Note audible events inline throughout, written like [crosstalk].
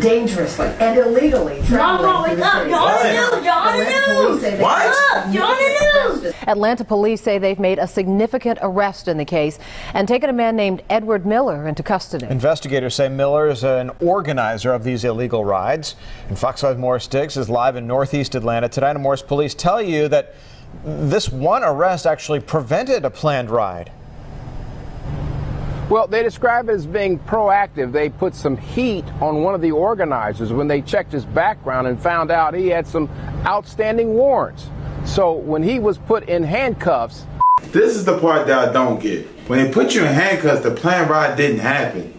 dangerously and illegally traveling through the city. You're on the news. You're on the news. What? You're on the news. Atlanta police say they've made a significant arrest in the case and taken a man named Edward Miller into custody. Investigators say Miller is an organizer of these illegal rides. And Fox 5 Morris Diggs is live in northeast Atlanta tonight. And Morris police tell you that this one arrest actually prevented a planned ride. Well, they describe it as being proactive. They put some heat on one of the organizers when they checked his background and found out he had some outstanding warrants. So when he was put in handcuffs, This is the part that I don't get. When they put you in handcuffs, the planned ride didn't happen.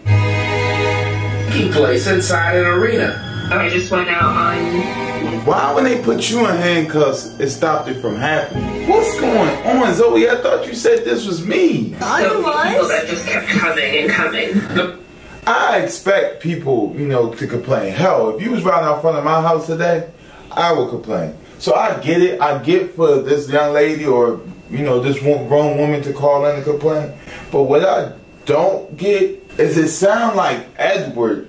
He plays inside an arena. I just went out on. Why, when they put you in handcuffs, it stopped it from happening? What's going on, Zoe? I thought you said this was me. I so people that just kept coming and coming. I expect people, you know, to complain. Hell, if you was riding out front of my house today, I would complain. So I get it. I get for this young lady or, you know, this grown woman to call in and complain. But what I don't get is it sound like Edward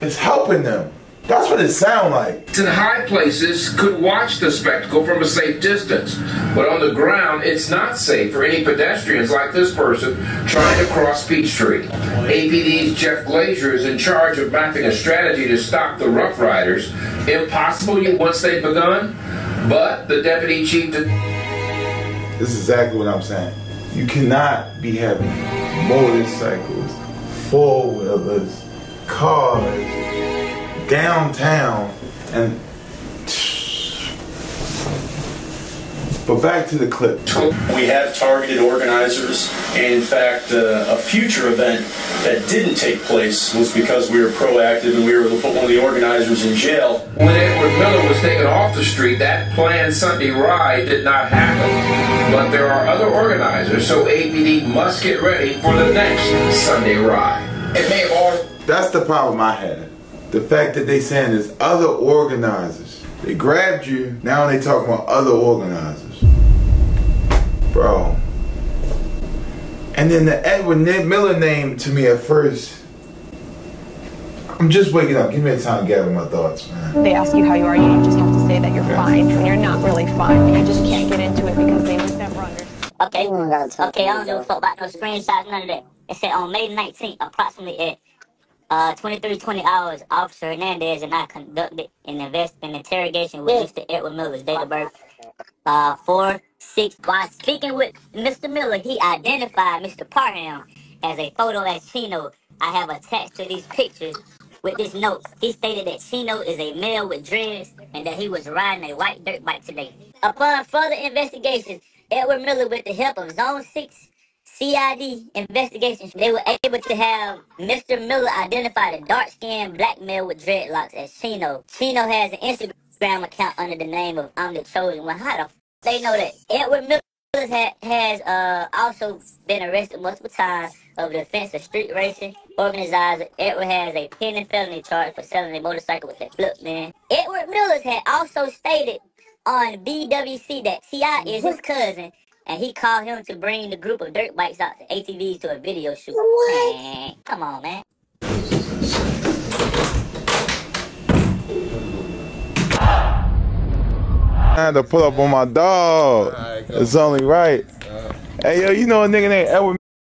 is helping them. That's what it sound like. In high places could watch the spectacle from a safe distance, but on the ground it's not safe for any pedestrians like this person trying to cross Peachtree. APD's Jeff Glazier is in charge of mapping a strategy to stop the Rough Riders. Impossible once they've begun, but the deputy chief. De- This is exactly what I'm saying. You cannot be having motorcycles, four wheelers, cars, downtown, and. But back to the clip. We have targeted organizers, and in fact, uh, a future event that didn't take place was because we were proactive and we were able to put one of the organizers in jail. When Edward Miller was taken off the street, that planned Sunday ride did not happen. But there are other organizers, so APD must get ready for the next Sunday ride. It may have all That's the problem I had. The fact that they saying there's other organizers. They grabbed you, now they talking about other organizers. Bro. And then the Edward Ned Miller name to me at first. I'm just waking up. Give me a time to gather my thoughts, man. They ask you how you are, you just have to say that you're fine when you're not really fine. You just can't get into it because they would never understand. Okay. Okay, I don't give a fuck about no screenshots, none of that. It said on May 19th, approximately at uh, 2320 hours, Officer Hernandez and I conducted an invest an interrogation with Mr. Edward Miller's date of birth. Uh, four six. While speaking with Mr. Miller, he identified Mr. Parham as a photo as Chino. I have attached to these pictures with this note. He stated that Chino is a male with dreads and that he was riding a white dirt bike today. Upon further investigation, Edward Miller, with the help of Zone 6 CID investigations, they were able to have Mr. Miller identify the dark-skinned black male with dreadlocks as Chino. Chino has an Instagram account under the name of I'm the Chosen One. How the f- they know that? Edward Miller ha- has uh, also been arrested multiple times of the offense of street racing. Organizer Edward has a pending felony charge for selling a motorcycle with a flip man. Edward Miller had also stated on BWC that Ti is his cousin, and he called him to bring the group of dirt bikes out to ATVs to a video shoot. Man, come on, man. I had to pull up on my dog. It's only right. Hey yo, you know a nigga named Edward. [laughs]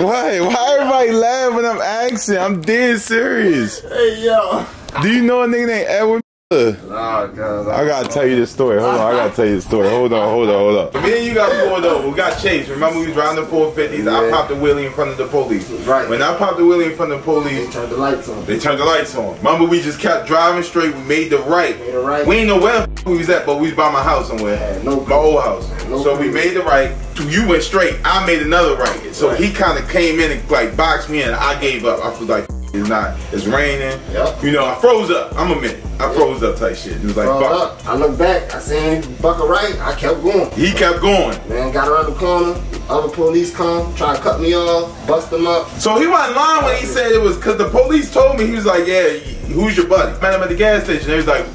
Why? Why everybody laugh when I'm asking? I'm dead serious. Hey yo. Do you know a nigga named Edward? Nah. I gotta tell you this story. Hold on, I gotta tell you this story. Hold on, hold on, hold on. Me and you got pulled over. We got chased. Remember we was driving the 450s? I popped the wheelie in front of the police. Right. When I popped the wheelie in front of the police, they turned the lights on. they turned the lights on. Remember we just kept driving straight. We made the right. Made the right. We ain't know where the f- we was at, but we was by my house somewhere. Yeah, no my old house. No so we made the right. You went straight. I made another right. So Right. he kind of came in and like boxed me in. I gave up. I was like, it's not. It's raining. Yep. You know, I froze up. I'm a minute. I froze up type shit. It was like, Rolled fuck. up. I looked back. I seen buckle right. I kept going. He kept going. Man, got around the corner. Other police come, try to cut me off, bust them up. So he wasn't lying when he said it was because the police told me he was like, yeah, who's your buddy? Met him at the gas station. He was like,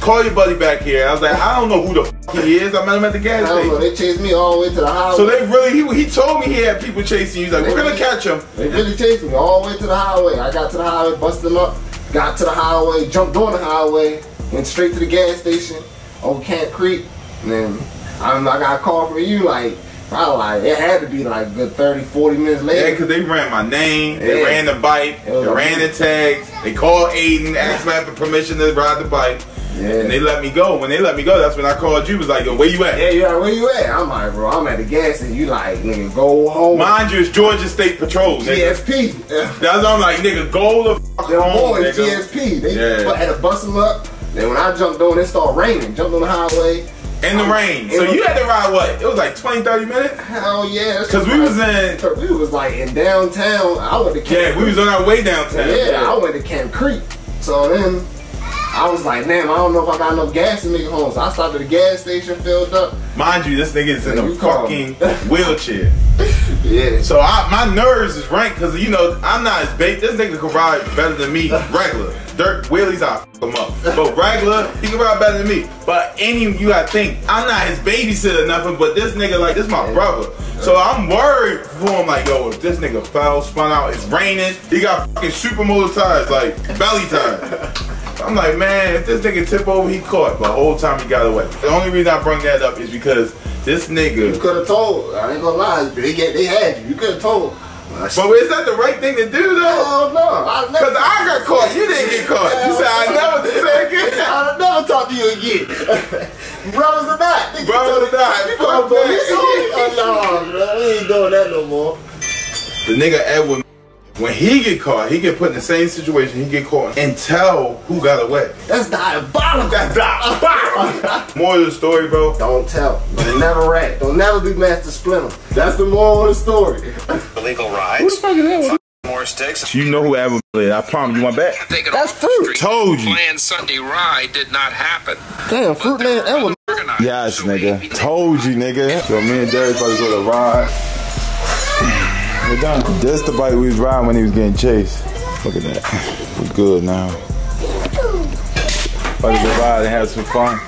call your buddy back here. I was like, I don't know who the f- he is. I met him at the gas I know. station. They chased me all the way to the highway. So they really, he, he told me he had people chasing you. He's like, we're gonna catch him. They really chased me all the way to the highway. I got to the highway, busted them up, got to the highway, jumped on the highway, went straight to the gas station on Camp Creek. And then I, I got a call from you like, probably like, it had to be like good 30, 40 minutes Yeah, later. because they ran my name, they Yeah. ran the bike, they ran the tags, they called Aiden, asked me for permission to ride the bike, Yeah. and they let me go. When they let me go, that's when I called you. Was like, yo, where you at? Yeah, like, where you at? I'm like, bro, I'm at the gas station. You like, nigga, go home. Mind you, it's Georgia State Patrol, nigga. GSP. That's what I'm like, nigga, go the fuck Them home, boys, nigga. GSP. They Yeah. had to bust them up. Then when I jumped on, it started raining. Jumped on the highway. In the rain. So you had to ride what? It was like 20, 30 minutes? Hell yeah. Because we was in, We was like in downtown. I went to Camp yeah, we was on our way downtown. Yeah, I went to Camp Creek. So then I was like, damn, I don't know if I got enough gas to make it home. So I stopped at the gas station, filled up. Mind you, this nigga is in a fucking wheelchair. [laughs] Yeah. So I, my nerves is ranked because you know I'm not as bait. This nigga can ride better than me [laughs] regular. Dirt wheelies, I f him up. But regular, he can ride better than me. But any you gotta think I'm not his babysitter or nothing. But this nigga like this my brother. So I'm worried for him. Like yo, if this nigga fell, spun out, it's raining. He got fucking supermoto tires, like belly tires. [laughs] I'm like, man, if this nigga tip over, he caught. But whole time he got away. The only reason I bring that up is because this nigga. You could have told. I ain't gonna lie. They get, they had you. You could have told. But is that the right thing to do though? Oh no, I. Cause I got caught, you didn't get caught. You said I never did that again. [laughs] I'll never talk to you again. [laughs] Brothers or not. Nigga, Brothers or not, You fuck that. Oh no, man, we ain't doing that no more. The nigga Edwin, when he get caught, he get put in the same situation. He get caught and tell who got away. That's diabolical. That's diabolical. [laughs] More of the story, bro. Don't tell. Don't never rat. Don't never be Master Splinter. That's the moral of the story. [laughs] Illegal rides. Who the fuck is that? More sticks. You know who Edwin is. I promise you my back. That's fruit. Told you. Planned Sunday ride did not happen. Damn, fruit man, that was Yes, nigga. Told you, nigga. So me and Derek about to go to ride. We're done. This the bike we was riding when he was getting chased. Look at that. We're good now. About to go ride and have some fun.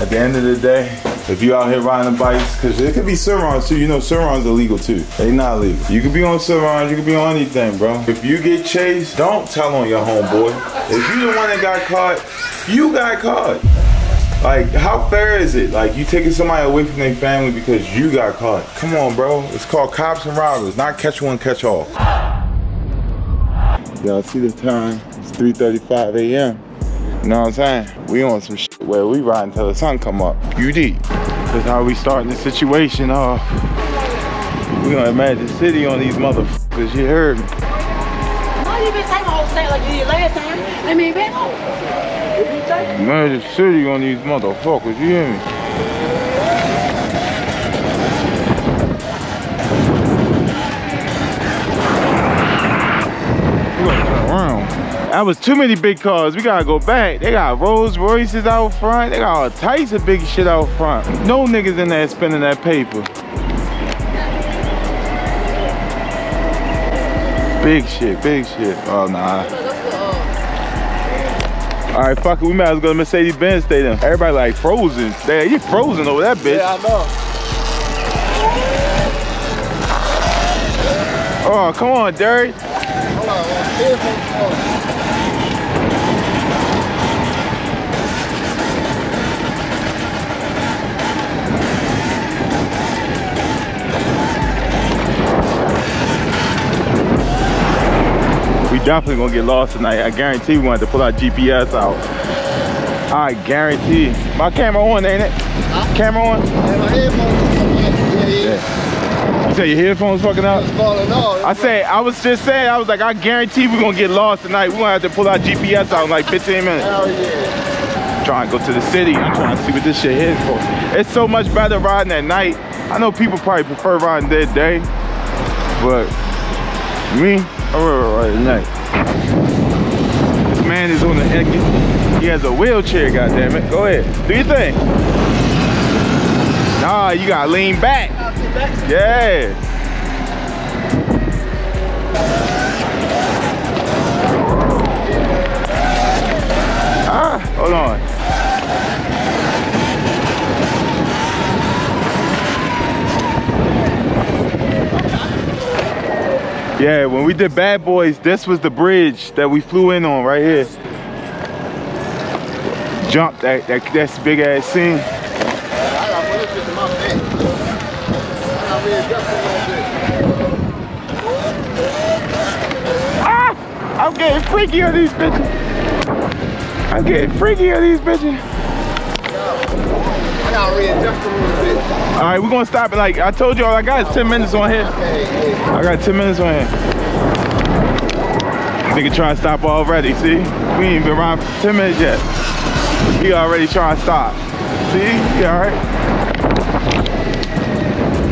At the end of the day, if you out here riding the bikes, because it could be Surrons too. You know Surrons illegal too. They not legal. You could be on Surrons, you could be on anything, bro. If you get chased, don't tell on your homeboy. If you the one that got caught, you got caught. Like, how fair is it? Like, you taking somebody away from their family because you got caught. Come on, bro. It's called cops and robbers, not catch one, catch all. Y'all see the time? It's 3.35 a.m. You know what I'm saying? We on some shit where we ride until the sun come up. UD. That's how we starting the situation off. We gonna imagine city on these motherfuckers, you heard me. Why you been taking a whole state like you did last time? I mean, man, take city on these motherfuckers, you hear me? Around. That was too many big cars. We gotta go back. They got Rolls Royces out front. They got all types of big shit out front. No niggas in there spending that paper. Big shit, big shit. Oh nah. All right, fuck it. We might as well go to Mercedes-Benz Stadium. Everybody like frozen. Damn, you frozen over that bitch. Yeah, I know. Oh, come on, Derek. We definitely gonna get lost tonight. I guarantee we want to pull our GPS out. I guarantee. My camera on, ain't it? Camera on? Yeah, my headphones. Yeah. You say your headphones fucking out? It's falling off. I say, I was just saying, I was like, I guarantee we're gonna get lost tonight. We're gonna have to pull our GPS out in like 15 minutes. Hell yeah. Trying to go to the city. I'm trying to see what this shit is for. It's so much better riding at night. I know people probably prefer riding dead day, but me, Rather ride at. This man is on the exit. He has a wheelchair, goddammit. Go ahead. Do your thing. Nah, you gotta lean back. Yeah. Yeah, when we did Bad Boys, this was the bridge that we flew in on right here. Jump that, that that's big ass scene. Ah! I'm getting freaky on these bitches. I'm getting freaky on these bitches. I gotta readjust bit. All right, we're gonna stop it. Like I told you, all I got is 10 minutes on here. I got 10 minutes on here. Nigga trying to stop already, see? We ain't been around for 10 minutes yet. He already trying to stop. See? He all right?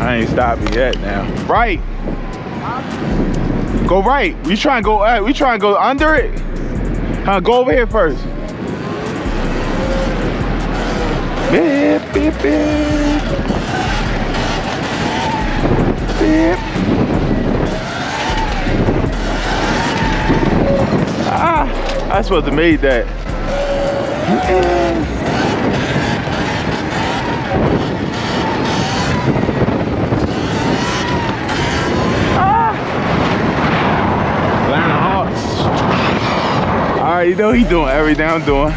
I ain't stopping yet now. Right. Go right. We trying to go, uh, we trying to go under it? Huh, go over here first. Beep, beep. Beep. Supposed to made that. Ah. Atlanta Hawks. All right, you know he doing everything I'm doing.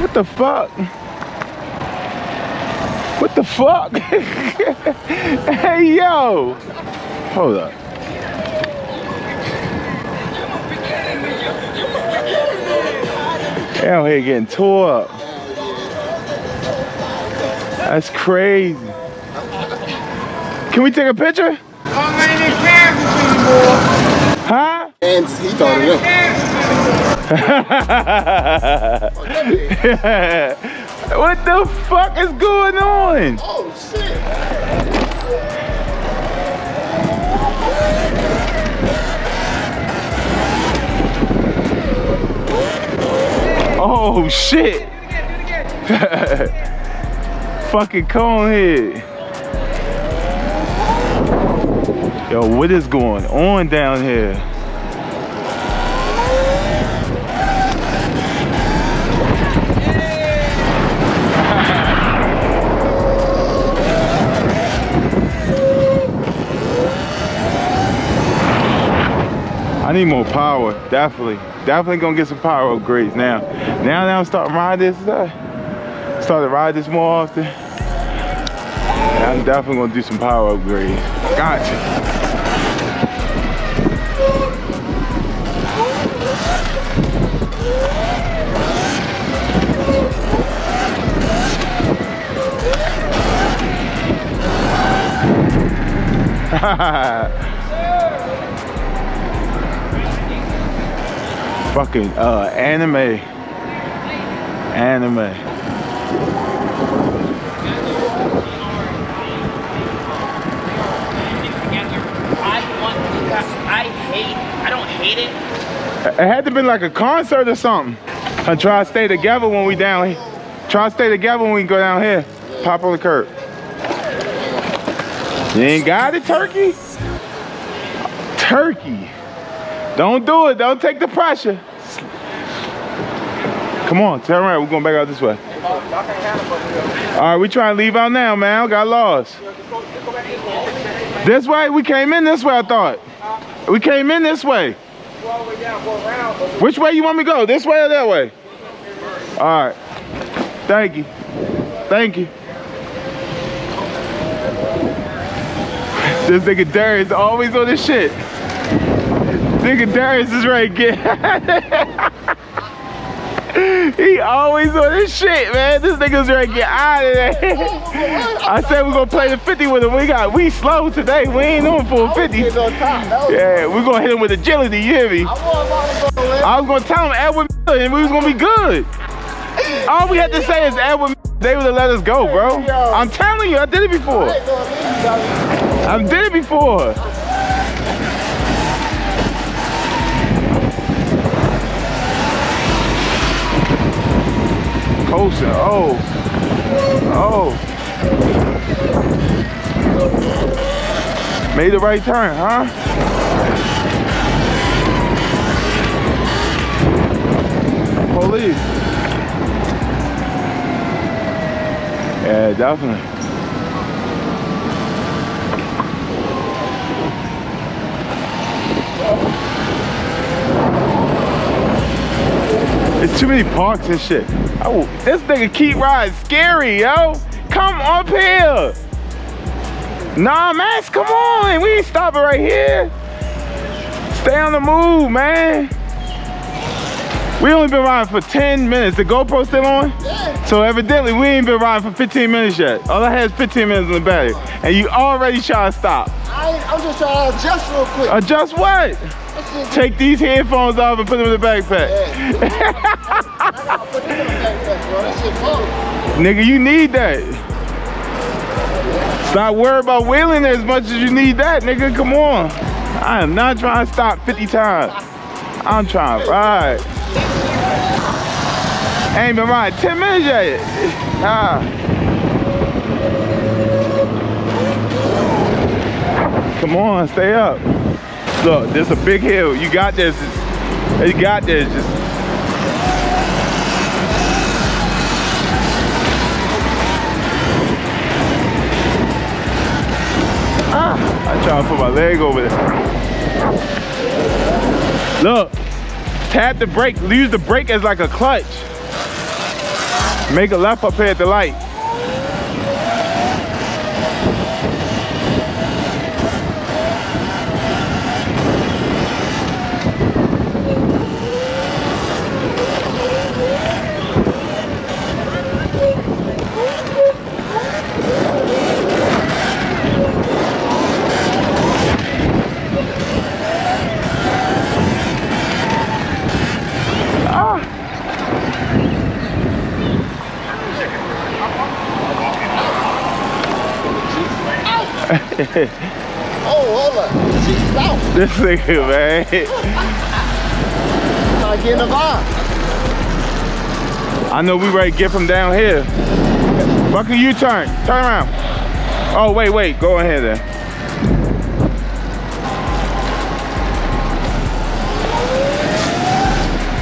What the fuck? Fuck? [laughs] hey, yo. Hold up. Out here getting tore up. That's crazy. Can we take a picture? Huh? And he thought of them. [laughs] what the fuck is going on? Oh shit. Oh shit! [laughs] Fucking cone head. Yo, what is going on down here? I need more power, definitely. Definitely gonna get some power upgrades now. Now that I'm starting to ride this, uh, start to ride this more often. I'm definitely gonna do some power upgrades. Gotcha. [laughs] Fucking uh, anime. Anime. I I it. Had to be like a concert or something. And try to stay together when we down here. Try to stay together when we go down here. Pop on the curb. You ain't got it, turkey? Turkey. Don't do it. Don't take the pressure. Come on, turn around. We're going back out this way. All right, we trying to leave out now, man. Got lost. This way? We came in this way, I thought. We came in this way. Which way you want me to go? This way or that way? All right. Thank you. Thank you. This nigga Darius always on this shit. Nigga Darius is right get [laughs] [laughs] He always on this shit, man. This nigga's ready to get out of there. [laughs] I said we're gonna play the 50 with him. We got we slow today. We ain't on full 50. Yeah, we're gonna hit him with agility, you hear me? I was gonna tell him Edward Miller and we was gonna be good. All we had to say is Edward. They would have let us go, bro. I'm telling you, I did it before. I did it before. Oh. Oh. Made the right turn, huh? Police. Yeah, definitely. There's too many parks and shit. Oh, this nigga keep riding scary, yo. Come up here. Nah, Max, come on. We ain't stopping right here. Stay on the move, man. We only been riding for 10 minutes. The GoPro still on? Yeah. So evidently we ain't been riding for 15 minutes yet. All I had is 15 minutes in the battery. And you already trying to stop. I, I'm just trying to adjust real quick. Adjust what? Take these headphones off and put them in the backpack. [laughs] Nigga, you need that. Stop worrying about wheeling as much as you need that, nigga. Come on. I am not trying to stop 50 times. I'm trying to ride. ain't been riding 10 minutes yet. Ah. Come on, stay up. Look, there's a big hill. You got this. You got this. Just ah, I try to put my leg over there. Look, tap the brake. Use the brake as like a clutch. Make a left up here at the light. Oh, hold on. She's out. This nigga, man. Trying to get in the vibe. I know we ready to get from down here. Fuck a U-turn. Turn around. Oh, wait, wait. Go ahead then.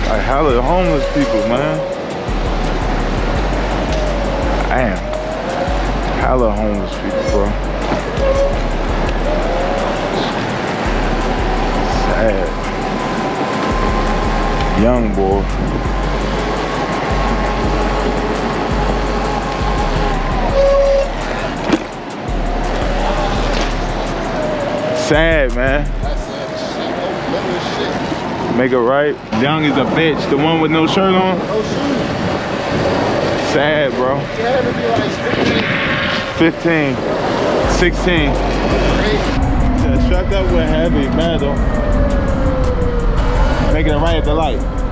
Like hella homeless people, man. Damn. Hella homeless people, bro. Sad. Young boy. Sad, man. Make it right. Young is a bitch. The one with no shirt on. Sad, bro. 15, 16. Yeah, strapped up with heavy metal. Making it right at the light.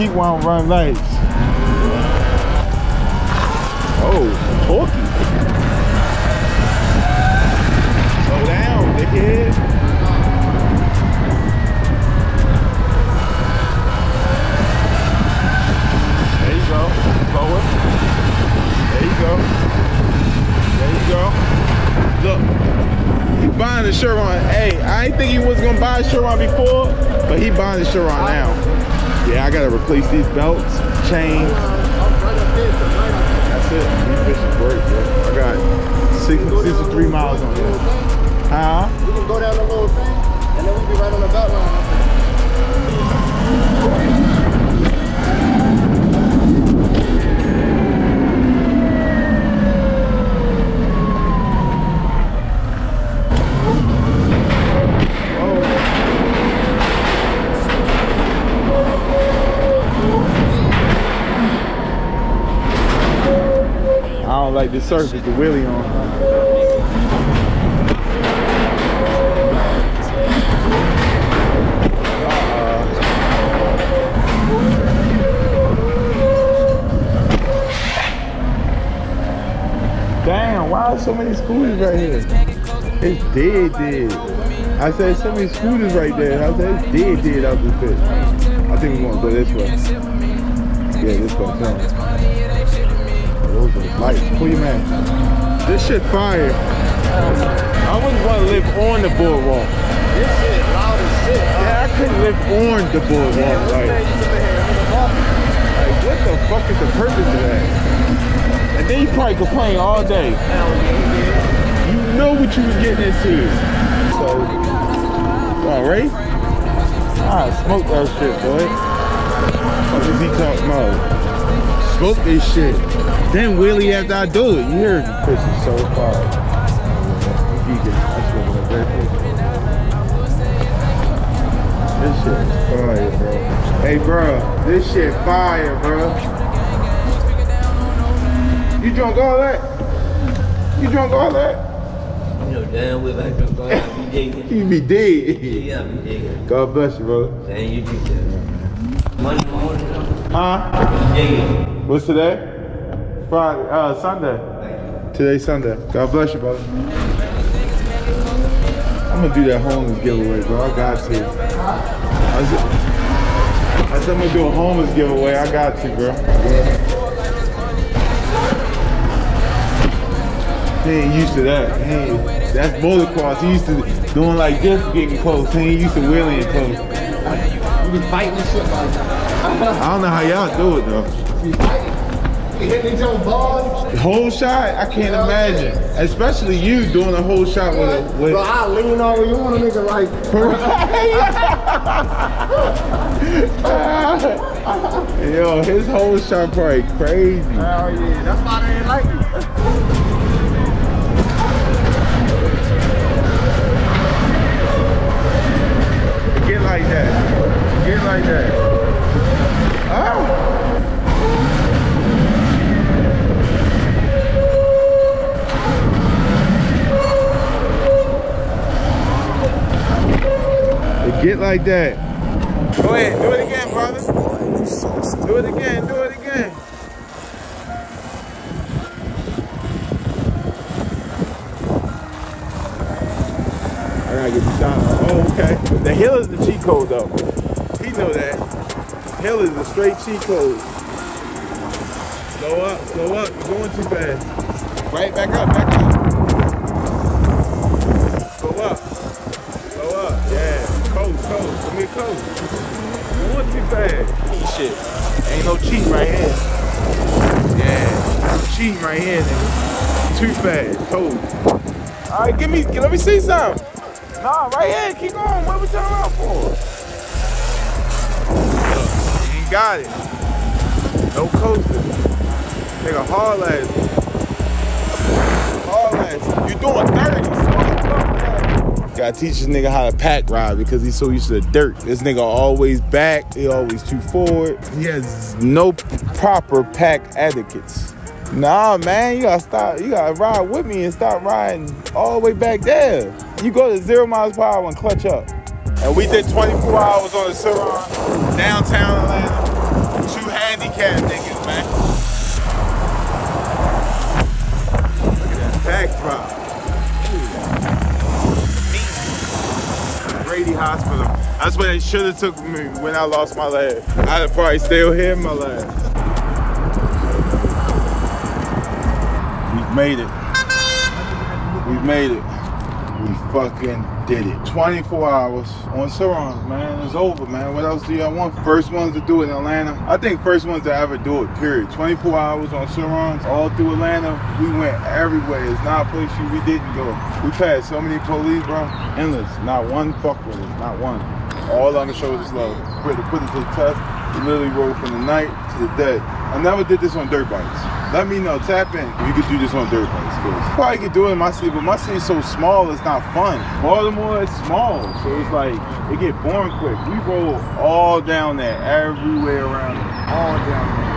Keep to run lights. Oh, talkie. Slow down, dickhead. There you go. Slower. There you go. There you go. Look, he buying the Chiron. Hey, I ain't think he was gonna buy a Chiron before, but he buying the Chiron now. Yeah, I gotta replace these belts, chains. That's it. These bitches break, bro. I got six, 63 miles on here. Huh? We can go down the little thing, and then we be right on the BeltLine. Like this surface, the wheelie on. Uh, damn, why are so many scooters right here? It's dead, dead. I said, so many scooters right there. I said, it's dead, dead out this bitch. I think we're gonna go this way. Yeah, this way. Come on. Those are lights. Pull your man. This shit fire. I wouldn't want to live on the boardwalk. This shit loud as shit. Yeah, I couldn't live on the boardwalk. Like, like, what the fuck is the purpose of that? And then you probably complain all day. You know what you was getting into. So, all right? Ah, smoke that shit, boy. What is he talking about? Smoke this shit. Then wheelie after I do it. You hear me? This is so far. This shit is fire, bro. Hey, bro, this shit fire, bro. You drunk all that? You drunk all that? You know damn well I drunk all that. You [laughs] be dead. Yeah, I be digging. God bless you, brother. Saying you do that. Money morning. Huh? Digging. What's today? Friday, uh, Sunday. Today's Sunday. God bless you, brother. I'm gonna do that homeless giveaway, bro. I got to. I said, I said I'm gonna do a homeless giveaway. I got to, bro. He ain't used to that. He ain't, that's motocross. He used to doing like this, getting close. He ain't used to wheeling close. You be fighting and shit like that. I don't know how y'all do it though. You. You hitting each other balls. Whole shot, I can't imagine. Especially you doing a whole shot with a with. Bro, I lean over you on a nigga like. [laughs] [laughs] Yo, his whole shot probably crazy. Hell yeah, that's why they ain't like me. Get like that. Get like that. Ah. Get like that. Go ahead, do it again, brother. Do it again, do it again. I gotta get the shot. Oh, okay. The hill is the cheat code though. He know that. Hill is the straight cheat code. Slow up, slow up. You're going too fast. Right, back up, back up. Here, coast. Going too fast. Shit. Ain't no cheating right here. Yeah. Cheating right here, nigga. Too fast. Coast. All right, give me, let me see something. Nah, right here. Keep going. What we turn around for? You ain't got it. No coasting. Nigga, hard ass. Hard ass. You doing 30. Gotta teach this nigga how to pack ride because he's so used to the dirt. This nigga always back, he always too forward. He has no proper pack etiquettes. Nah, man, you gotta stop. You gotta ride with me and stop riding all the way back there. You go to zero miles per hour and clutch up. And we did 24 hours on the Surron, downtown Atlanta. Two handicapped niggas, That's where they should have took me when I lost my leg. I'd probably still in my leg. We've made it. We've made it. We fucking did it. 24 hours on Surrons, man. It's over, man. What else do y'all want? First ones to do it in Atlanta. I think first ones to ever do it, period. 24 hours on Surrons, all through Atlanta. We went everywhere. It's not a place we didn't go. We passed so many police, bro. Endless. Not one fuck with us. Not one. All on the shoulders low. Put it, put it to the test. We literally rode from the night to the day. I never did this on dirt bikes. Let me know, tap in. You could do this on dirt bikes. Cause probably could do it in my city, but my city's so small, it's not fun. Baltimore is small, so it's like, it get boring quick. We roll all down there, everywhere around it, all down there.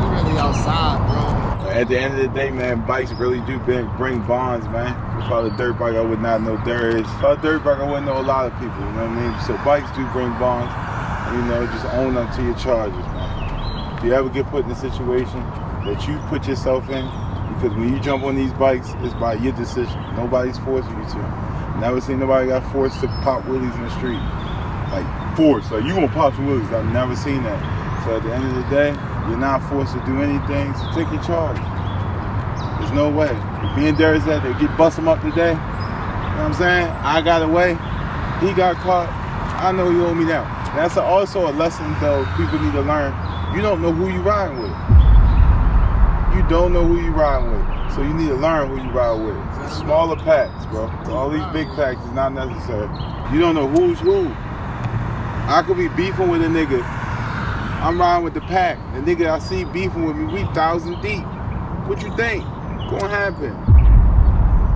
We really outside, bro. At the end of the day, man, bikes really do bring, bring bonds, man. Without a dirt bike, I would not know there is. Without a dirt bike, I wouldn't know a lot of people, you know what I mean? So bikes do bring bonds. You know, just own up to your charges, man. If you ever get put in a situation that you put yourself in, because when you jump on these bikes, it's by your decision. Nobody's forcing you to. Never seen nobody got forced to pop willies in the street. Like forced. Like you gonna pop some willies. I've never seen that. So at the end of the day, you're not forced to do anything, so take your charge. There's no way. Me and Darius said they get bust him up today, you know what I'm saying? I got away. He got caught. I know you owe me now. That's also a lesson though people need to learn. You don't know who you riding with. You don't know who you riding with. So you need to learn who you ride with. Smaller packs, bro. All these big packs is not necessary. You don't know who's who. I could be beefing with a nigga. I'm riding with the pack. The nigga I see beefing with me, we thousand deep. What you think? Gonna happen.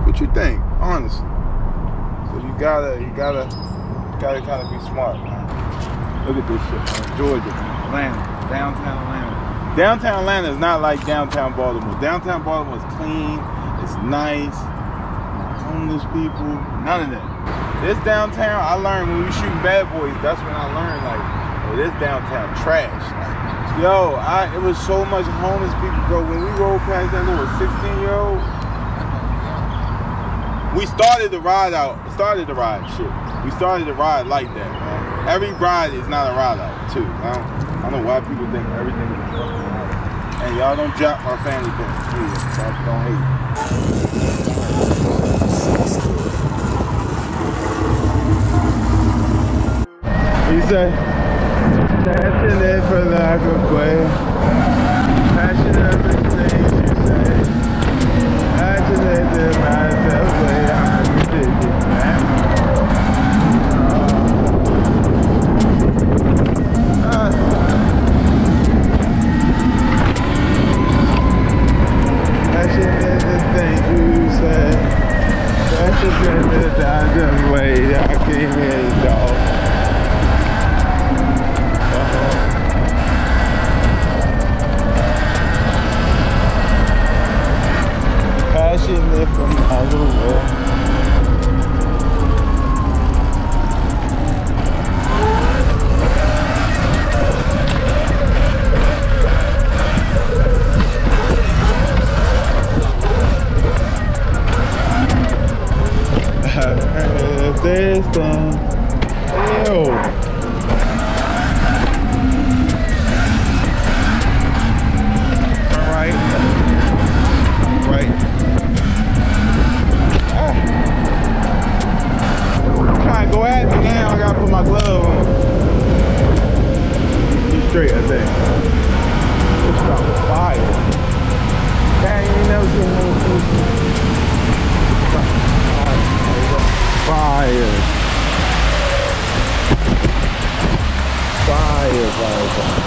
What you think? Honestly. So you gotta, you gotta, you gotta kind of be smart, man. Look at this shit, man. Georgia, Atlanta, downtown Atlanta. Downtown Atlanta is not like downtown Baltimore. Downtown Baltimore is clean, it's nice, homeless people, none of that. This downtown, I learned when we shooting bad boys, that's when I learned like, oh, this downtown trash. Yo, I it was so much homeless people, bro. When we rolled past that little 16 year old, we started the ride out, started the ride, shit. We started the ride like that, man. Every ride is not a ride out, too. I don't, I don't know why people think everything is a ride. And y'all don't drop my family thing, please. Don't hate. He said, passionate for lack of way. Passionate for things you say. Passionate to myself way. I'm ridiculous, Fire, fire, fire.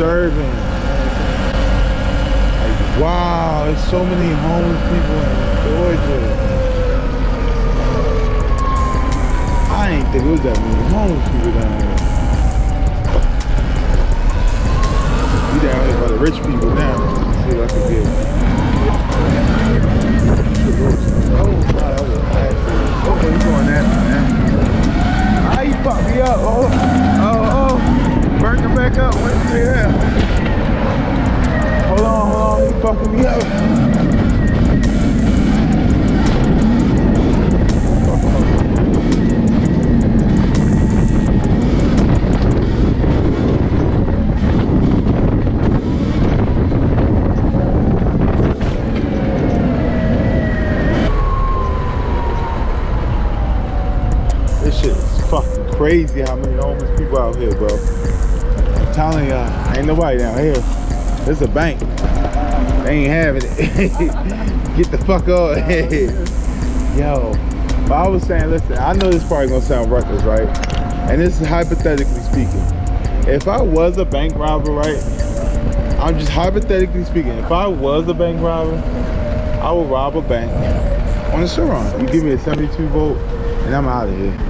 Disturbing. Like wow, there's so many homeless people in Georgia. I ain't think it was that many homeless people down here. We down here by the rich people now. See if I can get. Oh, God, that was bad. Okay, you going at me, man. How you fuck me up? Oh, oh, oh. Burn them back up. Wait, yeah. Hold on, hold on. You fucking me up. Shit is fucking crazy how many homeless people out here, bro. I'm telling y'all, ain't nobody down here. This a bank. They ain't having it. [laughs] Get the fuck up. [laughs] Yo. But I was saying, listen, I know this probably gonna sound reckless, right? And this is hypothetically speaking. If I was a bank robber, right? I'm just hypothetically speaking. If I was a bank robber, I would rob a bank on the Surron. You give me a 72 volt, and I'm out of here.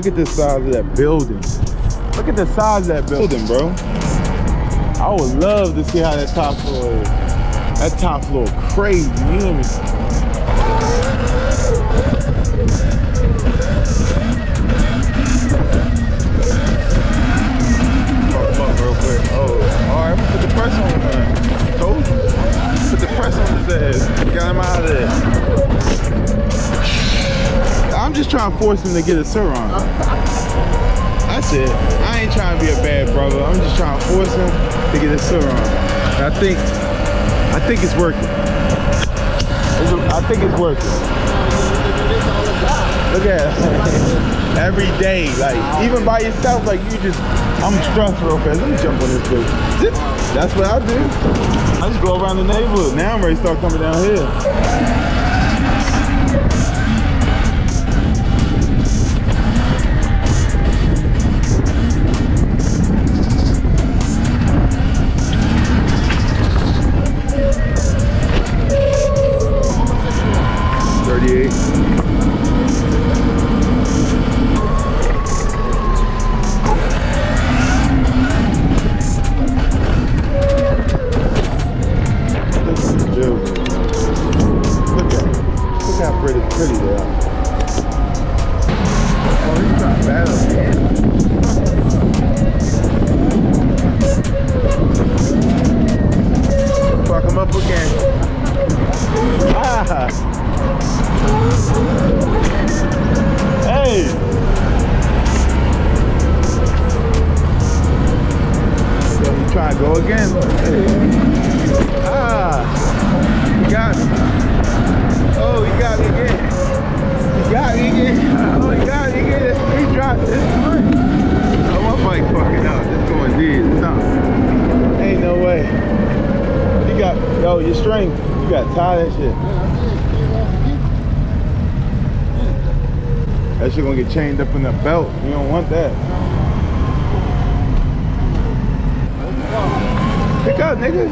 Look at the size of that building. Look at the size of that building, bro. I would love to see how that top floor is. That top floor crazy, you hear me? Oh, all right, put the press on him. you. Put the press on his ass. Got him out of there. I'm just trying to force him to get a Surron. That's it. I ain't trying to be a bad brother. I'm just trying to force him to get a Surron. And I think, I think it's working. It's- I think it's working. Look at. Every day, like even by yourself, like you just, I'm stressed real fast. Let me jump on this bitch. That's what I do. I just go around the neighborhood. Now I'm ready to start coming down here. Chained up in the belt. You don't want that. Pick up, nigga.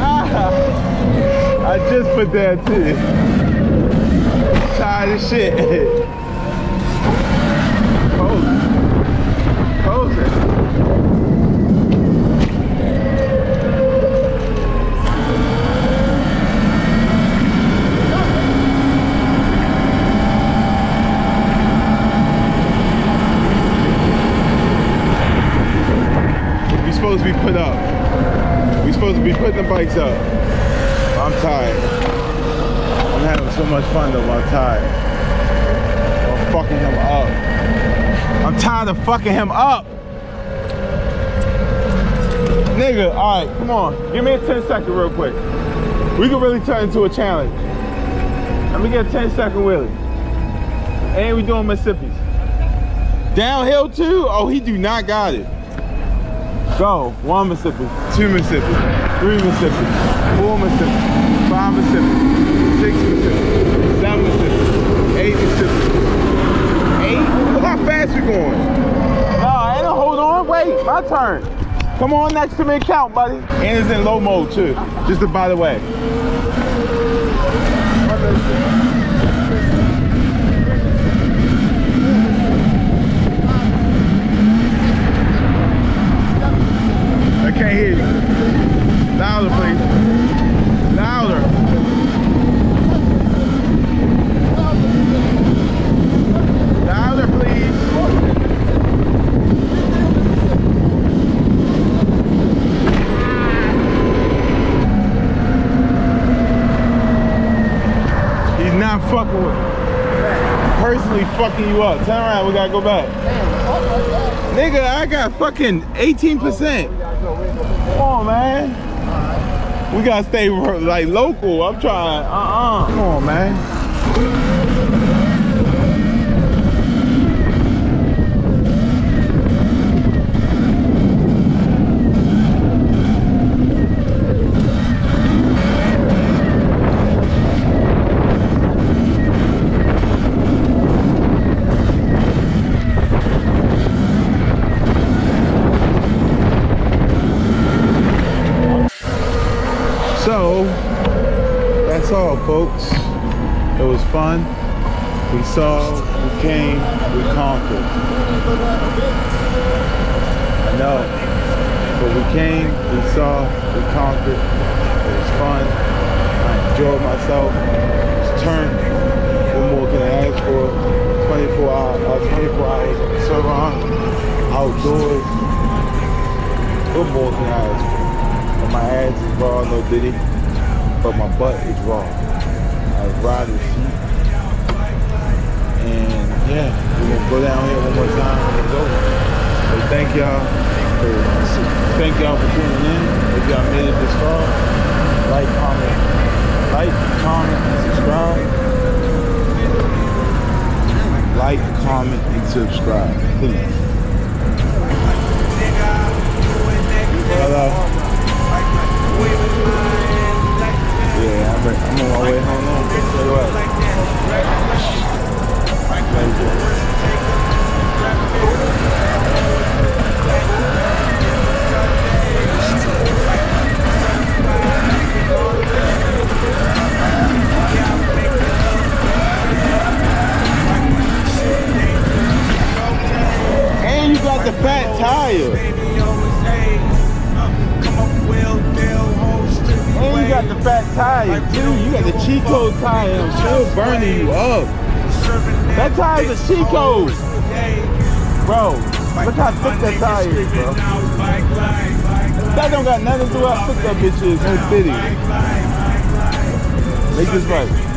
Ah, I just put that too. Tired of shit. Pose. Pose it. We supposed to be put up. We supposed to be putting the bikes up. I'm tired. I'm having so much fun though, I'm tired. I'm fucking him up. I'm tired of fucking him up. Nigga, all right, come on. Give me a 10 second real quick. We can really turn into a challenge. Let me get a 10 second wheelie. And we doing Mississippi's. Downhill too? Oh, he do not got it. Go. One Mississippi, two Mississippi, three Mississippi, four Mississippi, five Mississippi, six Mississippi, seven Mississippi, eight Mississippi. Eight? Look how fast we going. No, ain't no hold on. Wait, my turn. Come on next to me and count, buddy. And it's in low mode too, just by the way. I can't hear you. Louder, please. Louder. Louder, please. He's not fucking with personally fucking you up. Turn around, we gotta go back. Nigga, I got fucking 18%. Come on, man. We gotta stay like local. I'm trying. Uh-uh. Come on, man. So, that's all, folks. It was fun. We saw, we came, we conquered. I know. But we came, we saw, we conquered. It was fun. I enjoyed myself. It's turned. What more can I ask for? 24 hours, uh, 24 hours on the Surron, outdoors. What more can I ask for? But my ass is raw, no diddy. But my butt is raw. I was riding the seat. And yeah, we're gonna go down here one more time when it's over. So thank y'all for thank y'all for tuning in. If y'all made it this far, like, comment, like, comment, and subscribe. Like, comment, and subscribe, please. Hello. I'm, I'm on my way home what. Thank you. And you got the fat tire. Fat tire too. You got the Chico tire. I'm still burning you up. That tire's a Chico. Bro, look how thick that tire is, bro. That don't got nothing to do with how thick that bitch is. No city. Make this right.